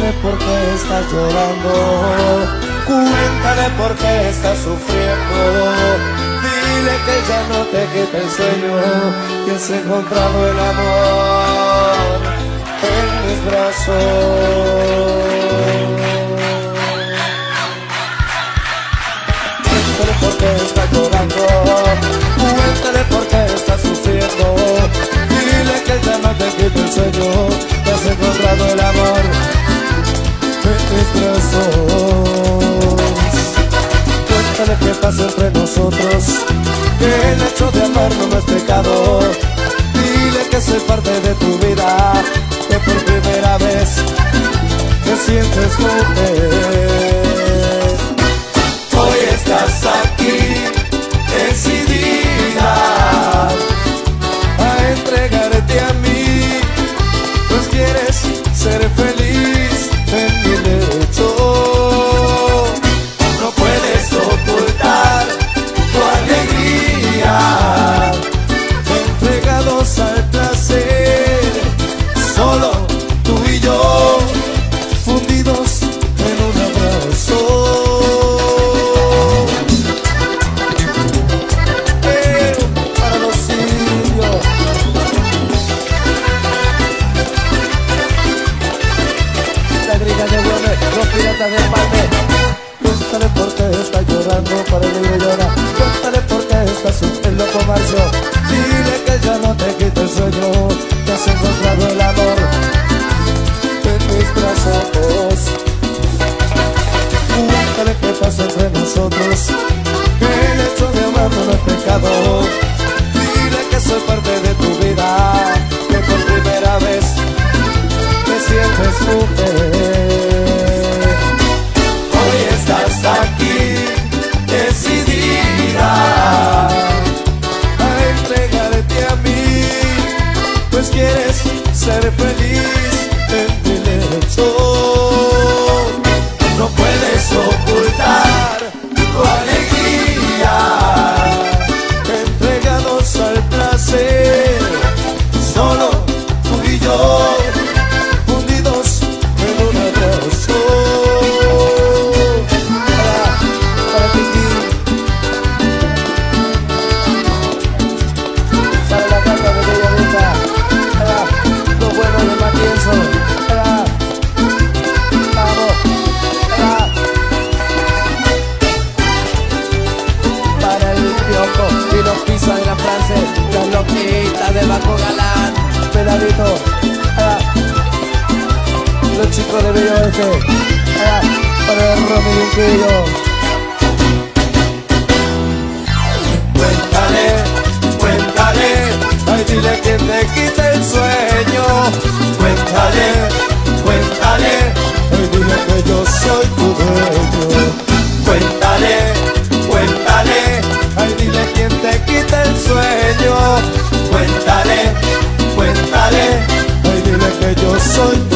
Cuéntale por qué estás llorando. Cuéntale por qué estás sufriendo. Dile que ya no te quita el sueño y has encontrado el amor en mis brazos. Entre nosotros, que el hecho de amarnos no es pecado. Dile que soy parte de tu vida, que por primera vez te sientes mujer. De Palme. Cuéntale por qué está llorando, para el libro llora. Cuéntale por qué está sufriendo comercio. Dile que ya no te quita el sueño, que has encontrado el amor en mis brazos. Cuéntale qué pasa entre nosotros, el hecho de amarnos no es pecado. Dile que soy parte de tu vida, que por primera vez te sientes mujer. No Cuéntale, cuéntale, ay dile que te quite el sueño. Cuéntale, cuéntale, ay dile que yo soy tu dueño. Cuéntale, cuéntale, ay dile quién te quita el sueño. Cuéntale, cuéntale, ay dile que yo soy